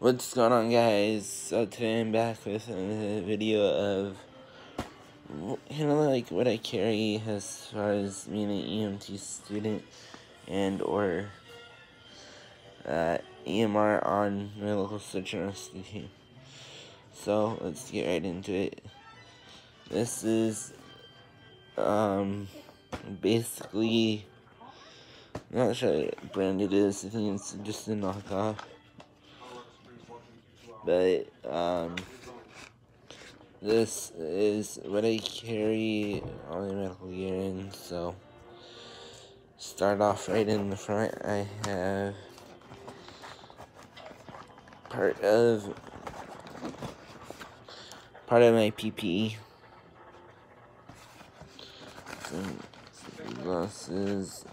What's going on guys? So today I'm back with a video of kind of like what I carry as far as being an EMT student and or uh, EMR on my local rescue team. So let's get right into it. This is um basically not sure what brand it is. I think it's just a knockoff. But, um, this is what I carry all my medical gear in, so start off right in the front. I have part of part of my PPE. Some glasses.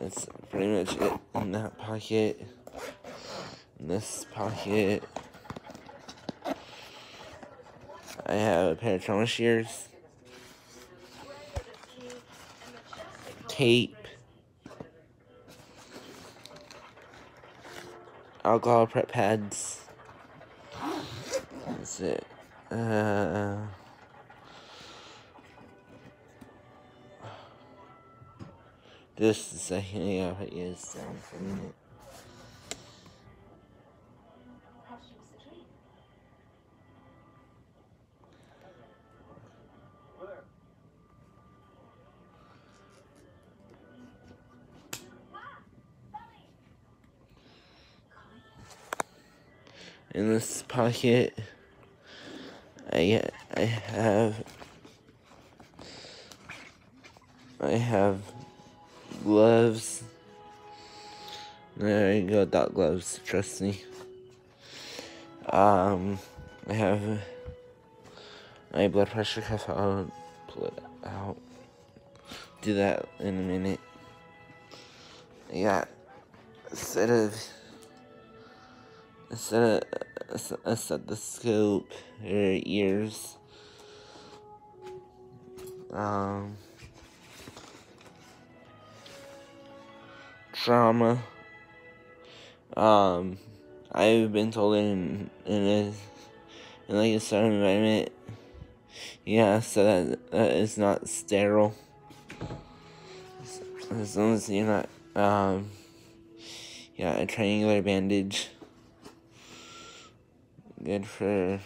That's pretty much it in that pocket. In this pocket, I have a pair of trauma shears, tape, alcohol prep pads. That's it. Uh, just a second, yeah, put yours down for a minute. In this pocket. I I have I have gloves. There you go dot gloves trust me. Um I have my blood pressure cuff I'll pull it out. Do that in a minute. I got a set of set of a stethoscope or ears. Um, trauma. Um, I've been told in in a in like a certain environment, yeah, so that that is not sterile. As long as you're not, um, yeah, a triangular bandage good for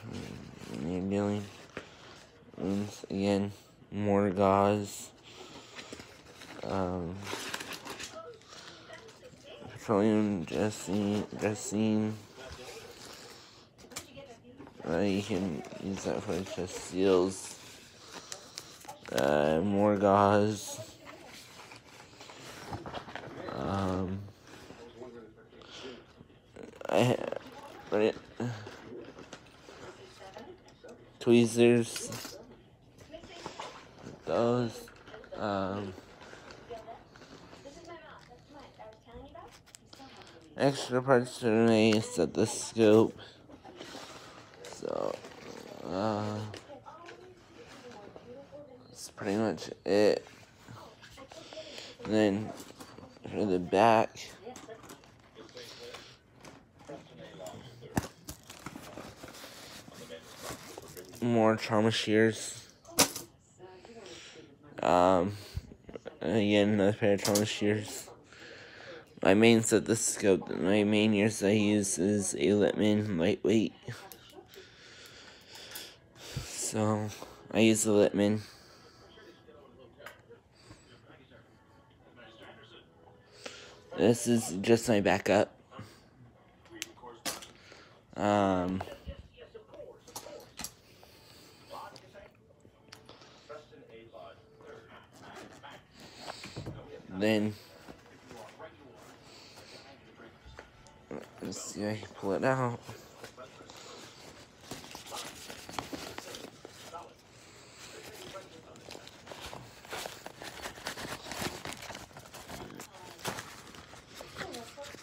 your dealing wounds. Again, more gauze. Um, petroleum dressing, dressing. Uh, you can use that for chest seals. Uh, more gauze. Um, I, but it, tweezers, those, um, extra parts to the scoop so, uh, that's pretty much it, and then for the back, more trauma shears. Um, again, another pair of trauma shears. My main stethoscope, my main ears I use is a Littmann lightweight. So, I use the Littmann. This is just my backup. Um, then let's see I can pull it out.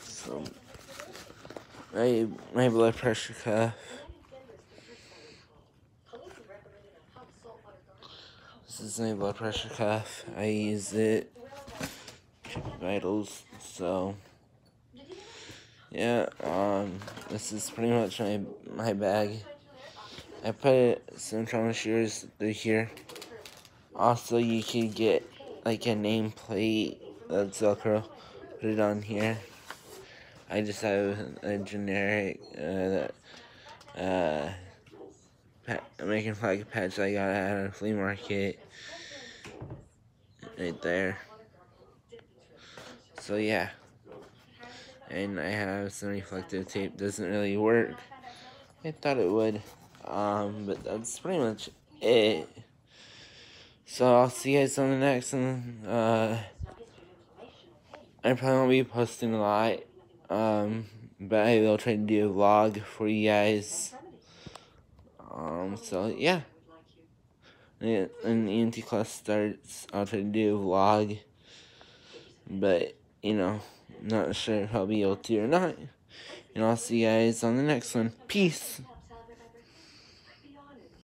So my my blood pressure cuff. Is my blood pressure cuff. I use it vitals. So, yeah, um, this is pretty much my, my bag. I put some trauma shears through here. Also, you can get like a nameplate that's Velcro. Put it on here. I just have a generic uh, uh, American flag patch I got at a flea market. Right there. So yeah. And I have some reflective tape. Doesn't really work. I thought it would. Um, but that's pretty much it. So I'll see you guys on the next one. Uh, I probably won't be posting a lot. Um, but I will try to do a vlog for you guys. Um, so yeah. And EMT class starts, I'll try to do a vlog. But, you know, not sure if I'll be able to or not. And I'll see you guys on the next one. Peace.